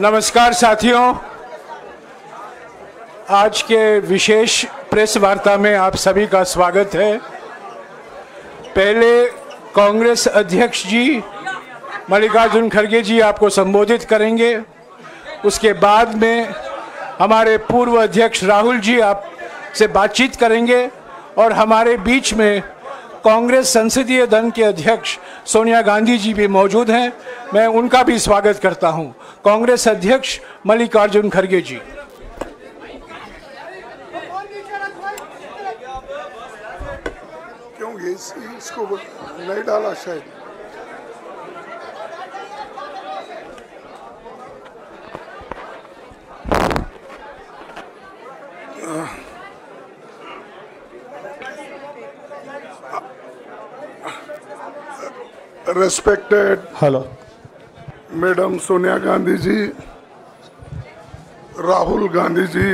नमस्कार साथियों। आज के विशेष प्रेस वार्ता में आप सभी का स्वागत है। पहले कांग्रेस अध्यक्ष जी, मल्लिकार्जुन खड़गे जी आपको संबोधित करेंगे। उसके बाद में हमारे पूर्व अध्यक्ष राहुल जी आप से बातचीत करेंगे और हमारे बीच में कांग्रेस संसदीय दल के अध्यक्ष सोनिया गांधी जी भी मौजूद हैं। मैं उनका भी स्वागत करता हूँ। कांग्रेस अध्यक्ष मल्लिकार्जुन खड़गे जी। क्यों इसको नहीं डाला शायद। Respected hello madam Sonia Gandhi ji Rahul Gandhi ji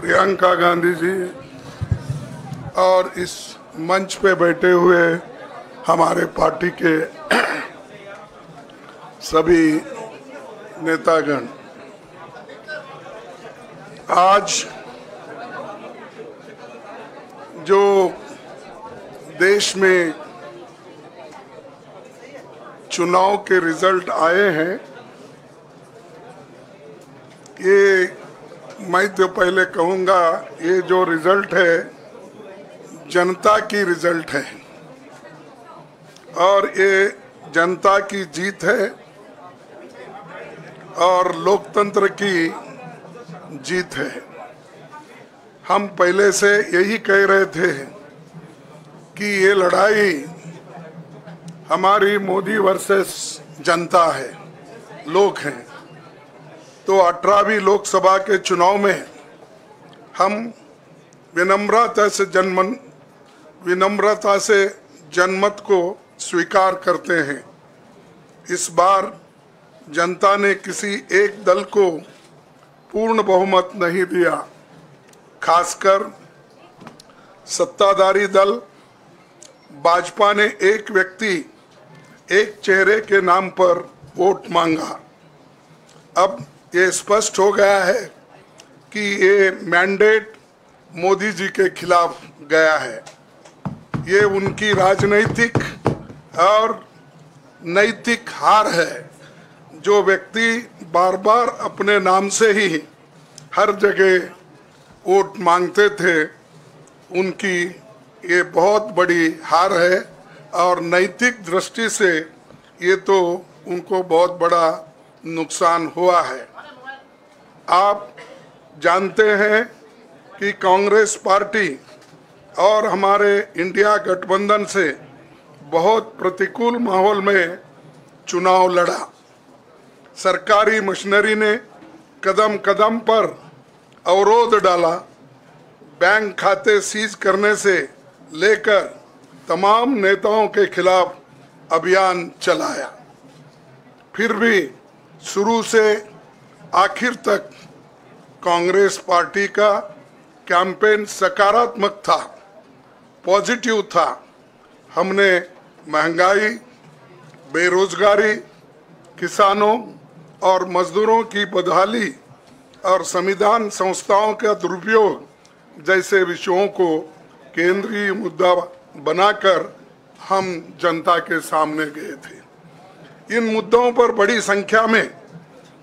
Priyanka Gandhi ji और इस मंच पे बैठे हुए हमारे पार्टी के सभी नेतागण आज जो देश में चुनाव के रिज़ल्ट आए हैं, ये मैं तो पहले कहूँगा, ये जो रिज़ल्ट है, जनता की रिज़ल्ट है। और ये जनता की जीत है, और लोकतंत्र की जीत है। हम पहले से यही कह रहे थे कि ये लड़ाई हमारी मोदी वर्सेस जनता है, लोग हैं। तो अठारहवीं लोकसभा के चुनाव में हम विनम्रता से जनमन, विनम्रता से जनमत को स्वीकार करते हैं। इस बार जनता ने किसी एक दल को पूर्ण बहुमत नहीं दिया, खासकर सत्ताधारी दल। भाजपा ने एक व्यक्ति एक चेहरे के नाम पर वोट मांगा। अब ये स्पष्ट हो गया है कि ये मैंडेट मोदी जी के खिलाफ गया है। ये उनकी राजनीतिक और नैतिक हार है, जो व्यक्ति बार बार अपने नाम से ही हर जगह वोट मांगते थे, उनकी ये बहुत बड़ी हार है। और नैतिक दृष्टि से ये तो उनको बहुत बड़ा नुकसान हुआ है। आप जानते हैं कि कांग्रेस पार्टी और हमारे इंडिया गठबंधन से बहुत प्रतिकूल माहौल में चुनाव लड़ा। सरकारी मशीनरी ने कदम कदम पर अवरोध डाला। बैंक खाते सीज करने से लेकर तमाम नेताओं के खिलाफ अभियान चलाया। फिर भी शुरू से आखिर तक कांग्रेस पार्टी का कैंपेन सकारात्मक था, पॉजिटिव था। हमने महँगाई, बेरोजगारी, किसानों और मजदूरों की बदहाली और संविधान संस्थाओं का दुरुपयोग जैसे विषयों को केंद्रीय मुद्दा बनाकर हम जनता के सामने गए थे। इन मुद्दों पर बड़ी संख्या में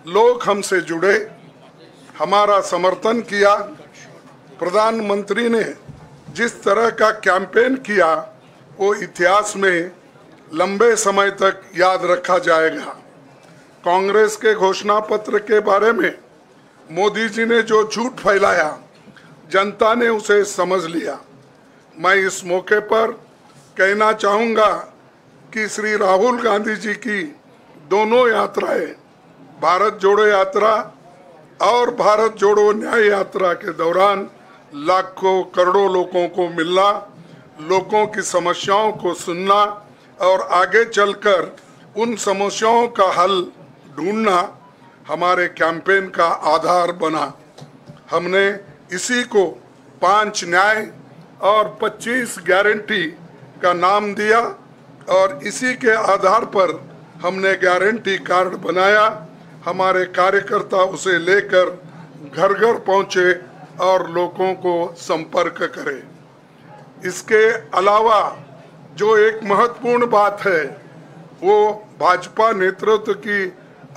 लोग हमसे जुड़े, हमारा समर्थन किया। प्रधानमंत्री ने जिस तरह का कैंपेन किया, वो इतिहास में लंबे समय तक याद रखा जाएगा। कांग्रेस के घोषणा पत्र के बारे में मोदी जी ने जो झूठ फैलाया, जनता ने उसे समझ लिया। मैं इस मौके पर कहना चाहूँगा कि श्री राहुल गांधी जी की दोनों यात्राएँ, भारत जोड़ो यात्रा और भारत जोड़ो न्याय यात्रा के दौरान लाखों करोड़ों लोगों को मिलना, लोगों की समस्याओं को सुनना और आगे चलकर उन समस्याओं का हल ढूंढना हमारे कैंपेन का आधार बना। हमने इसी को पाँच न्याय और 25 गारंटी का नाम दिया और इसी के आधार पर हमने गारंटी कार्ड बनाया। हमारे कार्यकर्ता उसे लेकर घर घर पहुँचे और लोगों को संपर्क करें। इसके अलावा जो एक महत्वपूर्ण बात है, वो भाजपा नेतृत्व की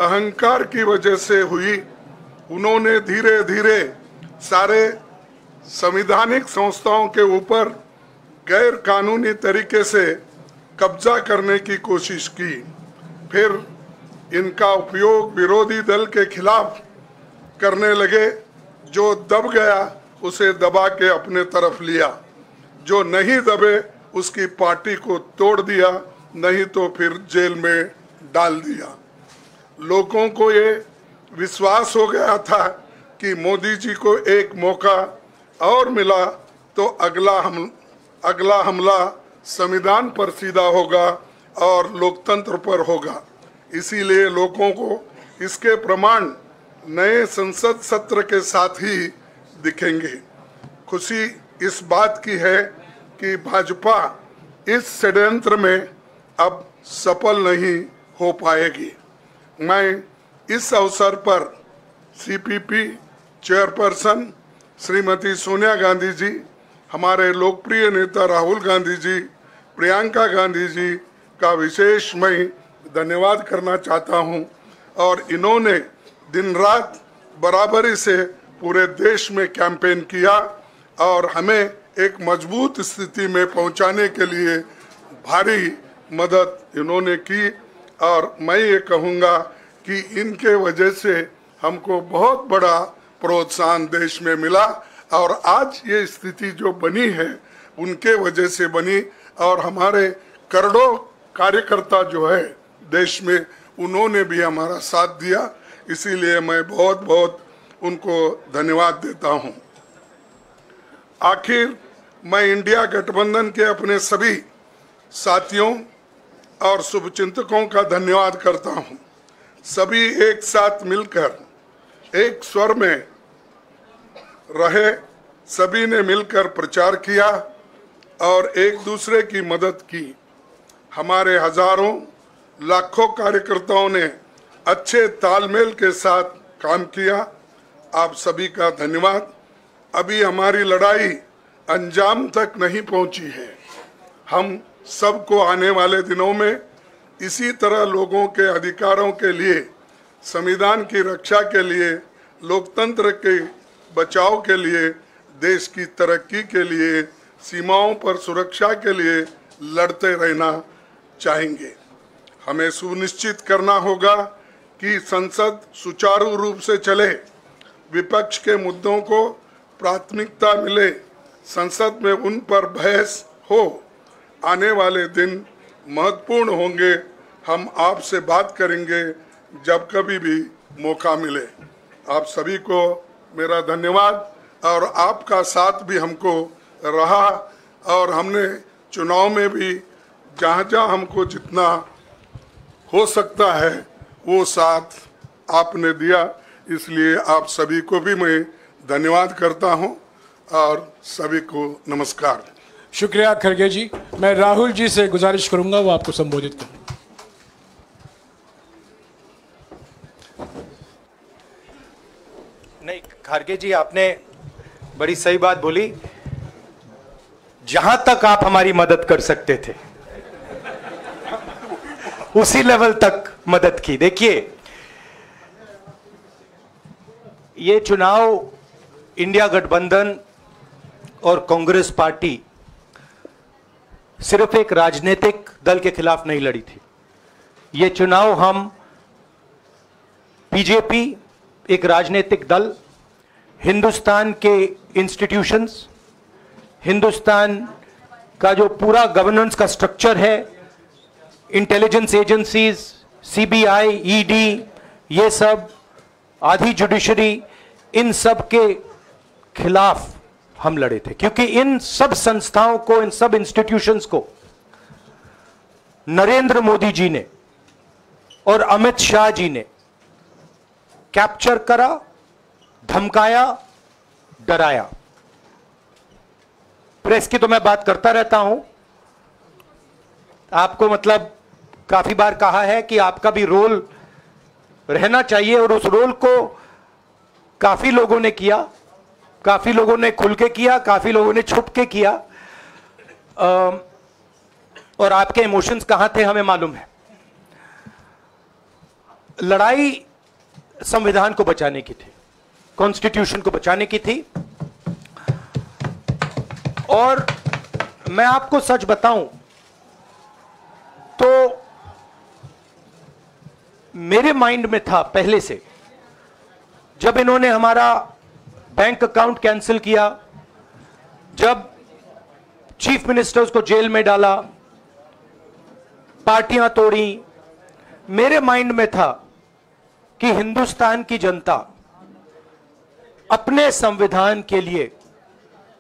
अहंकार की वजह से हुई। उन्होंने धीरे धीरे सारे संविधानिक संस्थाओं के ऊपर गैर कानूनी तरीके से कब्जा करने की कोशिश की, फिर इनका उपयोग विरोधी दल के खिलाफ करने लगे, जो दब गया, उसे दबा के अपने तरफ़ लिया। जो नहीं दबे, उसकी पार्टी को तोड़ दिया, नहीं तो फिर जेल में डाल दिया। लोगों को ये विश्वास हो गया था कि मोदी जी को एक मौका और मिला तो अगला हम, अगला हमला संविधान पर सीधा होगा और लोकतंत्र पर होगा। इसीलिए लोगों को इसके प्रमाण नए संसद सत्र के साथ ही दिखेंगे। खुशी इस बात की है कि भाजपा इस षड्यंत्र में अब सफल नहीं हो पाएगी। मैं इस अवसर पर सीपीपी चेयरपर्सन श्रीमती सोनिया गांधी जी, हमारे लोकप्रिय नेता राहुल गांधी जी, प्रियंका गांधी जी का विशेष मैं धन्यवाद करना चाहता हूँ। और इन्होंने दिन रात बराबरी से पूरे देश में कैंपेन किया और हमें एक मज़बूत स्थिति में पहुँचाने के लिए भारी मदद इन्होंने की। और मैं ये कहूँगा कि इनके वजह से हमको बहुत बड़ा प्रोत्साहन देश में मिला और आज ये स्थिति जो बनी है, उनके वजह से बनी और हमारे करोड़ों कार्यकर्ता जो है देश में, उन्होंने भी हमारा साथ दिया इसीलिए मैं बहुत बहुत उनको धन्यवाद देता हूँ। आखिर मैं इंडिया गठबंधन के अपने सभी साथियों और शुभचिंतकों का धन्यवाद करता हूँ। सभी एक साथ मिलकर, एक स्वर में रहे, सभी ने मिलकर प्रचार किया और एक दूसरे की मदद की। हमारे हज़ारों, लाखों कार्यकर्ताओं ने अच्छे तालमेल के साथ काम किया। आप सभी का धन्यवाद। अभी हमारी लड़ाई अंजाम तक नहीं पहुँची है। हम सबको आने वाले दिनों में इसी तरह लोगों के अधिकारों के लिए, संविधान की रक्षा के लिए, लोकतंत्र के बचाव के लिए, देश की तरक्की के लिए, सीमाओं पर सुरक्षा के लिए लड़ते रहना चाहेंगे। हमें सुनिश्चित करना होगा कि संसद सुचारू रूप से चले, विपक्ष के मुद्दों को प्राथमिकता मिले, संसद में उन पर बहस हो। आने वाले दिन महत्वपूर्ण होंगे, हम आपसे बात करेंगे जब कभी भी मौका मिले। आप सभी को मेरा धन्यवाद। और आपका साथ भी हमको रहा। और हमने चुनाव में भी जहाँ जहाँ हमको जितना हो सकता है, वो साथ आपने दिया। इसलिए आप सभी को भी मैं धन्यवाद करता हूँ। और सभी को नमस्कार। शुक्रिया खरगे जी। मैं राहुल जी से गुजारिश करूँगा, वो आपको संबोधित करें नहीं खारगे जी, आपने बड़ी सही बात बोली। जहाँ तक आप हमारी मदद कर सकते थे, उसी लेवल तक मदद की। देखिए, ये चुनाव, इंडिया गठबंधन और कांग्रेस पार्टी सिर्फ़ एक राजनीतिक दल के खिलाफ नहीं लड़ी थी। ये चुनाव हम, बीजेपी, एक राजनीतिक दल हिंदुस्तान के इंस्टीट्यूशंस हिंदुस्तान का जो पूरा गवर्नेंस का स्ट्रक्चर है इंटेलिजेंस एजेंसीज सीबीआई ईडी ये सब, आधी जुडिशरी इन सब के खिलाफ हम लड़े थे। क्योंकि इन सब संस्थाओं को, इन सब इंस्टीट्यूशंस को नरेंद्र मोदी जी ने और अमित शाह जी ने कैप्चर करा धमकाया डराया। प्रेस की तो मैं बात करता रहता हूँ। आपको मतलब काफ़ी बार कहा है कि आपका भी रोल रहना चाहिए और उस रोल को काफ़ी लोगों ने किया काफ़ी लोगों ने खुल के किया काफ़ी लोगों ने छुप के किया। अम, और आपके इमोशंस कहाँ थे हमें मालूम है। लड़ाई संविधान को बचाने की थी। कॉन्स्टिट्यूशन को बचाने की थी। और मैं आपको सच बताऊँ तो मेरे माइंड में था पहले से, जब इन्होंने हमारा बैंक अकाउंट कैंसिल किया, जब चीफ मिनिस्टर्स को जेल में डाला, पार्टियाँ तोड़ी, मेरे माइंड में था कि हिंदुस्तान की जनता अपने संविधान के लिए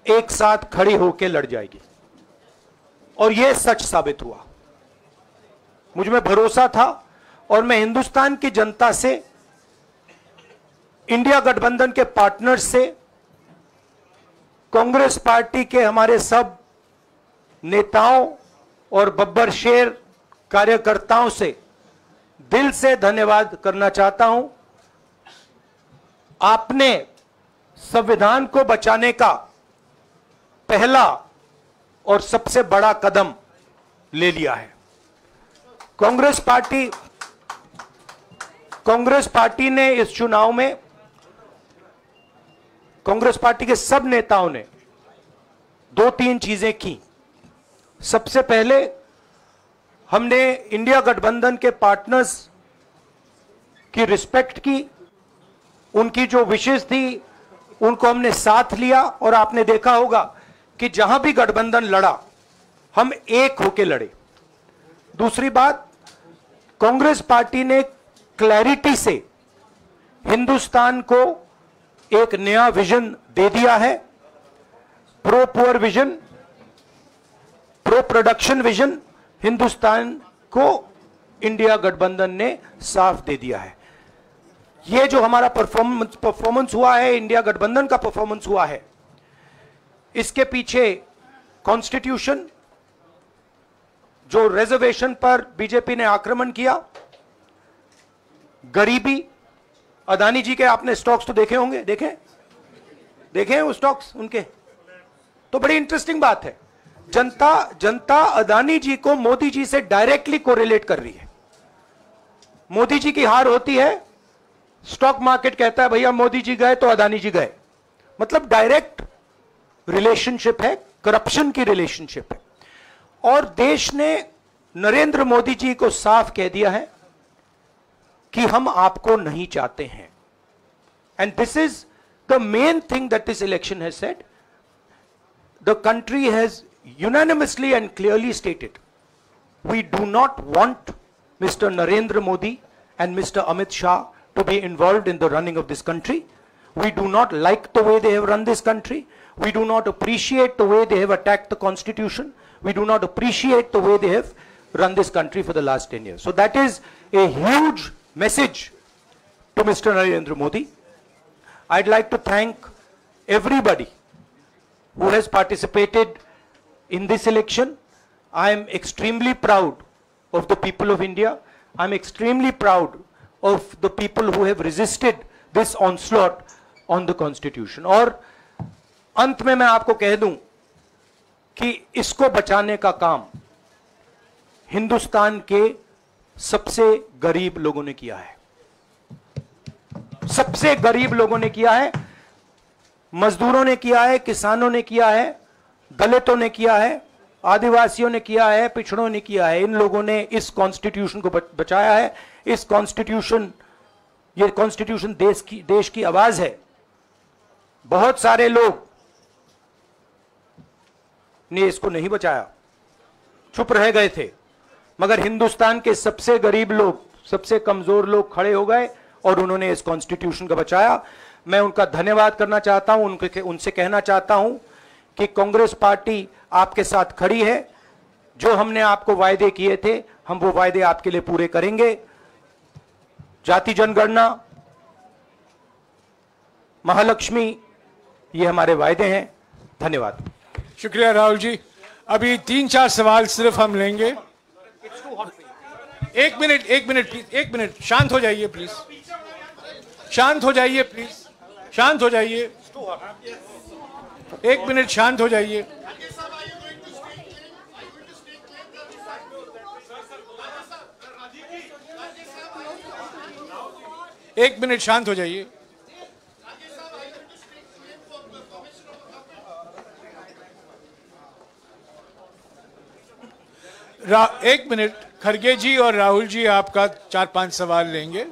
एक साथ खड़ी होकर लड़ जाएगी। और यह सच साबित हुआ। मुझमें भरोसा था और मैं हिंदुस्तान की जनता से, इंडिया गठबंधन के पार्टनर्स से, कांग्रेस पार्टी के हमारे सब नेताओं और बब्बर शेर कार्यकर्ताओं से दिल से धन्यवाद करना चाहता हूँ। आपने संविधान को बचाने का पहला और सबसे बड़ा कदम ले लिया है। कांग्रेस पार्टी कांग्रेस पार्टी ने इस चुनाव में, कांग्रेस पार्टी के सब नेताओं ने दो तीन चीज़ें की। सबसे पहले हमने इंडिया गठबंधन के पार्टनर्स की रिस्पेक्ट की, उनकी जो विशेष थी उनको हमने साथ लिया और आपने देखा होगा कि जहाँ भी गठबंधन लड़ा, हम एक होके लड़े। दूसरी बात, कांग्रेस पार्टी ने क्लैरिटी से हिंदुस्तान को एक नया विजन दे दिया है। Pro poor vision, pro production vision, Hindustan को इंडिया गठबंधन ने साफ़ दे दिया है। ये जो हमारा परफॉर्मेंस परफॉर्मेंस हुआ है, इंडिया गठबंधन का परफॉर्मेंस हुआ है, इसके पीछे कॉन्स्टिट्यूशन जो रिजर्वेशन पर बीजेपी ने आक्रमण किया, गरीबी, अदानी जी के आपने स्टॉक्स तो देखे होंगे, देखे? देखे हैं वो स्टॉक्स उनके? तो बड़ी इंटरेस्टिंग बात है, जनता जनता अदानी जी को मोदी जी से डायरेक्टली कोरिलेट कर रही है। मोदी जी की हार होती है स्टॉक मार्केट कहता है, भैया, मोदी जी गए तो अदानी जी गए मतलब डायरेक्ट रिलेशनशिप है, करप्शन की रिलेशनशिप है और देश ने नरेंद्र मोदी जी को साफ़ कह दिया है कि हम आपको नहीं चाहते हैं and this is the main thing that this election has said the country has unanimously and clearly stated, we do not want Mr. Narendra Modi and Mr. Amit Shah to be involved in the running of this country. We do not like the way they have run this country. We do not appreciate the way they have attacked the constitution. We do not appreciate the way they have run this country for the last 10 years. So that is a huge message to Mr. Narendra Modi. I'd like to thank everybody who has participated in this election. I am extremely proud of the people of India. I'm extremely proud of the people who have resisted this onslaught on the constitution. और अंत में मैं आपको कह दूँ कि इसको बचाने का काम हिंदुस्तान के सबसे गरीब लोगों ने किया है। सबसे गरीब लोगों ने किया है, मजदूरों ने किया है, किसानों ने किया है, दलितों ने किया है, आदिवासियों ने किया है, पिछड़ों ने किया है। इन लोगों ने इस कॉन्स्टिट्यूशन को बचाया है। इस कॉन्स्टिट्यूशन ये कॉन्स्टिट्यूशन देश की देश की आवाज़ है। बहुत सारे लोग ने इसको नहीं बचाया। चुप रह गए थे। मगर हिंदुस्तान के सबसे गरीब लोग, सबसे कमज़ोर लोग खड़े हो गए और उन्होंने इस कॉन्स्टिट्यूशन को बचाया। मैं उनका धन्यवाद करना चाहता हूँ, उनके, उनसे कहना चाहता हूँ कि कांग्रेस पार्टी आपके साथ खड़ी है। जो हमने आपको वायदे किए थे, हम वो वायदे आपके लिए पूरे करेंगे। जाति जनगणना, महालक्ष्मी, ये हमारे वायदे हैं। धन्यवाद। शुक्रिया राहुल जी। अभी तीन चार सवाल सिर्फ़ हम लेंगे। एक मिनट एक मिनट प्लीज़ एक मिनट। शांत हो जाइए प्लीज़ शांत हो जाइए प्लीज़ शांत हो जाइए। एक मिनट, शांत हो जाइए। एक मिनट शांत हो जाइए। एक मिनट खरगे जी और राहुल जी आपका चार पाँच सवाल लेंगे।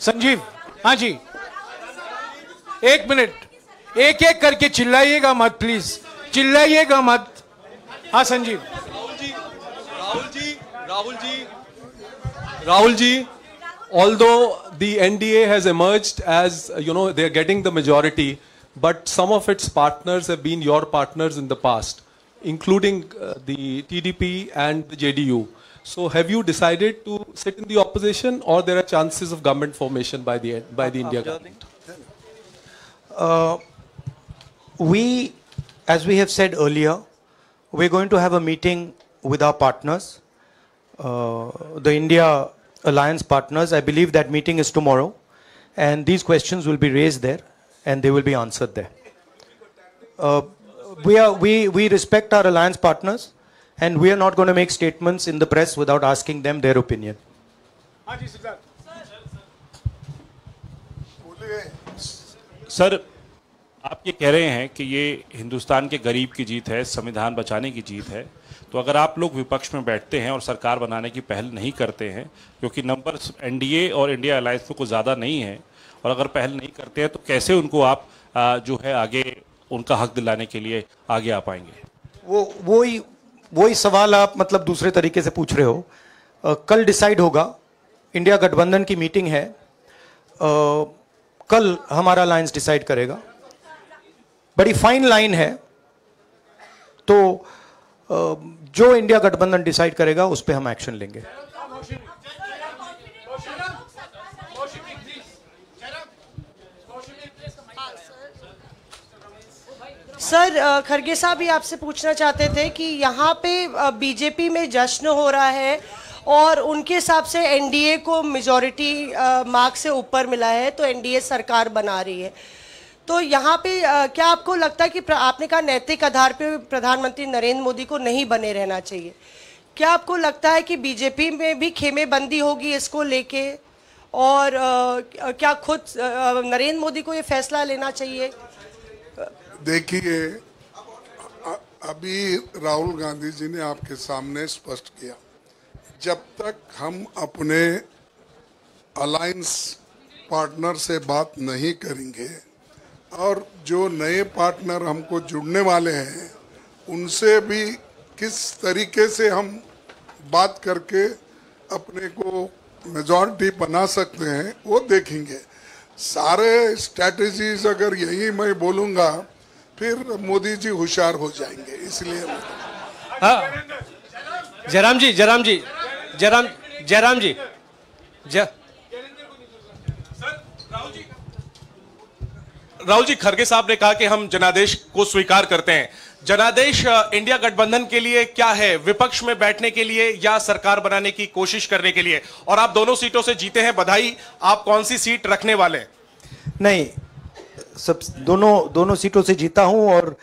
संजीव हाँ जी। एक मिनट एक एक करके चिल्लाइएगा मत प्लीज़ चिल्लाइएगा मत। हाँ Sanjeev. Rahul ji Rahul ji Rahul ji. Rahul ji, although the NDA has emerged as, you know, they're getting the majority, but some of its partners have been your partners in the past, including uh, the TDP and the JDU. So have you decided to sit in the opposition or there are chances of government formation by the, by the India government? We, as we have said earlier, we're going to have a meeting with our partners, uh, the India Alliance partners. I believe that meeting is tomorrow, and these questions will be raised there, and they will be answered there. Uh, we, are, we, we respect our alliance partners, and we are not going to make statements in the press without asking them their opinion. हाँ आप ये कह रहे हैं कि ये हिंदुस्तान के गरीब की जीत है संविधान बचाने की जीत है तो अगर आप लोग विपक्ष में बैठते हैं और सरकार बनाने की पहल नहीं करते हैं क्योंकि नंबर एनडीए और इंडिया अलायंस में कुछ ज़्यादा नहीं है और अगर पहल नहीं करते हैं तो कैसे उनको आप आ, जो है आगे उनका हक दिलाने के लिए आगे आ पाएँगे? वो वो ही वो ही सवाल आप मतलब दूसरे तरीके से पूछ रहे हो। अ, कल डिसाइड होगा। इंडिया गठबंधन की मीटिंग है। अ, कल हमारा अलायंस डिसाइड करेगा। बड़ी फाइन लाइन है। तो जो इंडिया गठबंधन डिसाइड करेगा, उस पर हम एक्शन लेंगे। सर खरगे साहब, ये आपसे पूछना चाहते थे कि यहाँ पे बीजेपी में जश्न हो रहा है और उनके हिसाब से एनडीए को मेजोरिटी मार्क से ऊपर मिला है तो एनडीए सरकार बना रही है। तो यहाँ पे अ, क्या आपको लगता है कि आपने कहा नैतिक आधार पे प्रधानमंत्री नरेंद्र मोदी को नहीं बने रहना चाहिए। क्या आपको लगता है कि बीजेपी में भी खेमेबंदी होगी इसको लेके? और अ, क्या खुद नरेंद्र मोदी को ये फैसला लेना चाहिए? देखिए अभी राहुल गांधी जी ने आपके सामने स्पष्ट किया जब तक हम अपने अलायंस पार्टनर से बात नहीं करेंगे और जो नए पार्टनर हमको जुड़ने वाले हैं, उनसे भी किस तरीके से हम बात करके अपने को मेजॉरिटी बना सकते हैं, वो देखेंगे। सारे स्ट्रैटेजीज अगर यही मैं बोलूँगा, फिर मोदी जी होशियार हो जाएँगे, इसलिए हाँ। जयराम जी जयराम जी, जयराम जयराम जी जय राहुल जी, खरगे साहब ने कहा कि हम जनादेश को स्वीकार करते हैं। जनादेश इंडिया गठबंधन के लिए क्या है? विपक्ष में बैठने के लिए या सरकार बनाने की कोशिश करने के लिए? और आप दोनों सीटों से जीते हैं, बधाई। आप कौन सी सीट रखने वाले नहीं, सब, दोनों दोनों सीटों से जीता हूँ और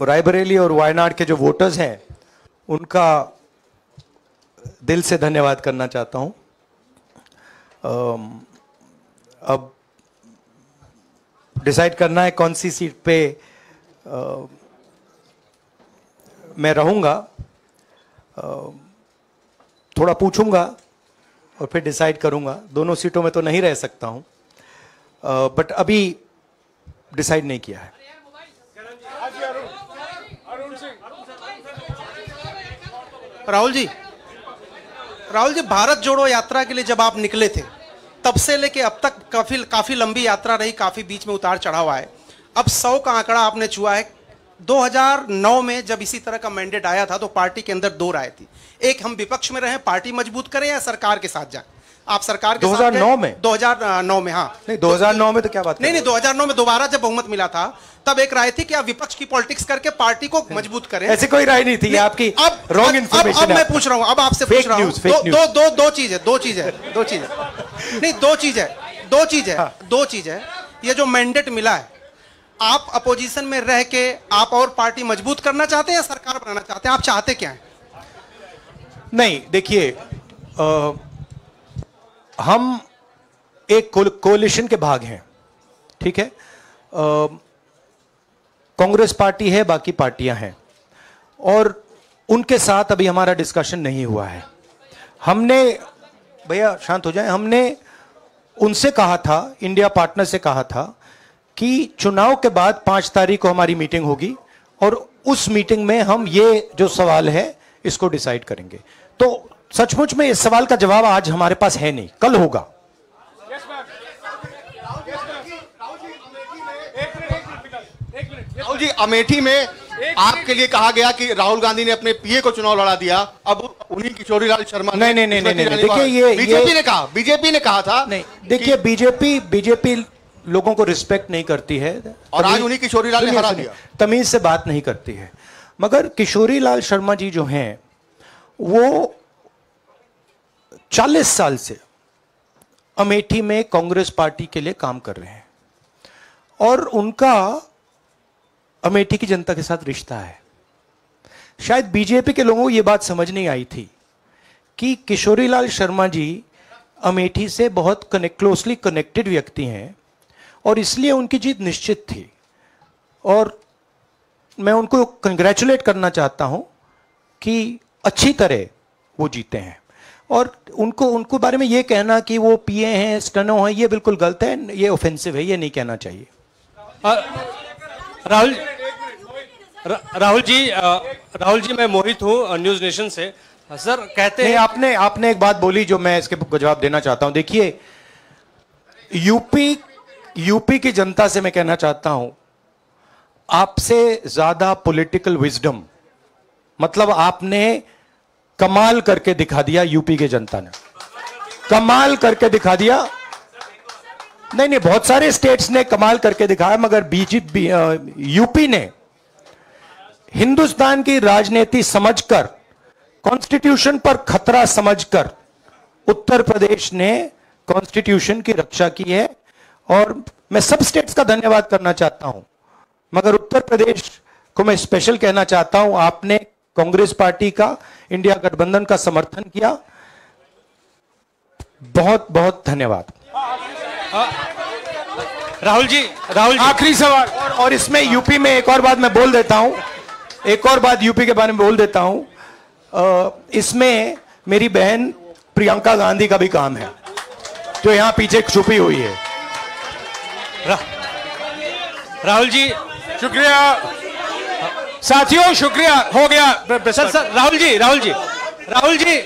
रायबरेली और वायनाड के जो वोटर्स हैं, उनका दिल से धन्यवाद करना चाहता हूँ। अब डिसाइड करना है कौन सी सीट पे अ, मैं रहूँगा थोड़ा पूछूँगा और फिर डिसाइड करूँगा। दोनों सीटों में तो नहीं रह सकता हूँ बट अभी डिसाइड नहीं किया है। राहुल जी राहुल जी भारत जोड़ो यात्रा के लिए जब आप निकले थे तब से लेके अब तक काफ़ी काफ़ी लंबी यात्रा रही, काफ़ी बीच में उतार चढ़ाव आए। अब सौ का आंकड़ा आपने छुआ है। 2009 में जब इसी तरह का मैंडेट आया था तो पार्टी के अंदर दो राय थी। एक, हम विपक्ष में रहें, पार्टी मज़बूत करें या सरकार के साथ जाएँ? आप सरकार के साथ 2009 में? 2009 में हाँ। नहीं 2009 में तो क्या बात नहीं नहीं 2009 में दोबारा जब बहुमत मिला था तब एक राय थी कि आप विपक्ष की पॉलिटिक्स करके पार्टी को मज़बूत करें। ऐसी कोई राय नहीं थी नहीं, आपकी अब रॉन्ग अब- इन्फॉर्मेशन अब मैं पूछ रहा हूँ अब आपसे पूछ रहा हूँ। दो, दो दो चीज़ है दो चीज़ है दो चीज़ है। नहीं दो चीज़ है दो चीज़ है हाँ। दो चीज़ है। ये जो मैंडेट मिला है आप अपोजिशन में रह के आप और पार्टी मज़बूत करना चाहते हैं या सरकार बनाना चाहते हैं? आप चाहते क्या हैं? नहीं देखिए हम एक कोलिशन के भाग हैं, ठीक है? कांग्रेस पार्टी है, बाकी पार्टियाँ हैं। और उनके साथ अभी हमारा डिस्कशन नहीं हुआ है। हमने, भैया शांत हो जाए, हमने उनसे कहा था इंडिया पार्टनर से कहा था कि चुनाव के बाद पाँच तारीख को हमारी मीटिंग होगी और उस मीटिंग में हम ये जो सवाल है, इसको डिसाइड करेंगे। तो सचमुच में इस सवाल का जवाब आज हमारे पास है नहीं। कल होगा। राहुल जी अमेठी में आपके लिए कहा गया कि राहुल गांधी ने अपने पीए को चुनाव लड़ा दिया। अब उन्हीं किशोरीलाल शर्मा नहीं, नहीं, नहीं, नहीं, नहीं, देखिए, ये- बीजेपी ने कहा बीजेपी ने कहा था नहीं देखिए बीजेपी बीजेपी लोगों को रिस्पेक्ट नहीं करती है। और आज उन्हीं किशोरीलाल ने सुनिए, हरा दिया। तमीज से बात नहीं करती है। मगर किशोरी लाल शर्मा जी जो हैं वो 40 साल से अमेठी में कांग्रेस पार्टी के लिए काम कर रहे हैं। और उनका अमेठी की जनता के साथ रिश्ता है। शायद बीजेपी के लोगों को यह बात समझ नहीं आई थी कि किशोरीलाल शर्मा जी अमेठी से बहुत कनेक्ट क्लोजली कनेक्टेड व्यक्ति हैं और इसलिए उनकी जीत निश्चित थी। और मैं उनको कंग्रेचुलेट करना चाहता हूँ कि अच्छी तरह वो जीते हैं। और उनको उनको बारे में ये कहना कि वो पिए हैं स्टनो हैं ये बिल्कुल गलत है ये ऑफेंसिव है ये नहीं कहना चाहिए। राहुल राहुल जी राहुल जी मैं मोहित हूँ न्यूज़ नेशन से। सर कहते हैं आपने आपने एक बात बोली जो मैं इसके जवाब देना चाहता हूँ। देखिए यूपी यूपी की जनता से मैं कहना चाहता हूँ आपसे ज़्यादा पॉलिटिकल विजडम मतलब आपने कमाल करके दिखा दिया यूपी के जनता ने। कमाल करके दिखा दिया। नहीं नहीं, बहुत सारे स्टेट्स ने कमाल करके दिखाया, मगर बीजेपी यूपी ने हिंदुस्तान की राजनीति समझकर, कॉन्स्टिट्यूशन पर खतरा समझकर, उत्तर प्रदेश ने कॉन्स्टिट्यूशन की रक्षा की है। और मैं सब स्टेट्स का धन्यवाद करना चाहता हूँ, मगर उत्तर प्रदेश को मैं स्पेशल कहना चाहता हूँ, आपने कांग्रेस पार्टी का इंडिया गठबंधन का समर्थन किया। बहुत बहुत धन्यवाद। राहुल जी राहुल जी। आखिरी सवाल और, और इसमें यूपी में एक और बात मैं बोल देता हूँ। एक और बात यूपी के बारे में बोल देता हूँ। इसमें मेरी बहन प्रियंका गांधी का भी काम है जो यहाँ पीछे छुपी हुई है। राहुल जी शुक्रिया। साथियों शुक्रिया हो गया। सर राहुल जी राहुल जी। राहुल जी